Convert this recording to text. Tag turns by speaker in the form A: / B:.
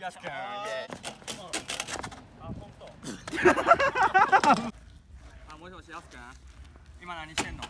A: Yes, can. あ、もしもし、やすくん今何してんの？